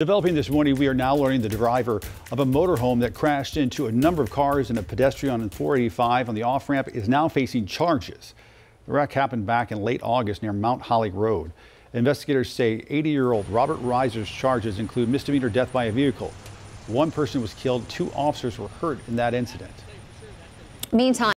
Developing this morning, we are now learning the driver of a motorhome that crashed into a number of cars and a pedestrian on 485 on the off ramp is now facing charges. The wreck happened back in late August near Mount Holly Road. Investigators say 80 year old Robert Reiser's charges include misdemeanor death by a vehicle. One person was killed, two officers were hurt in that incident. Meantime,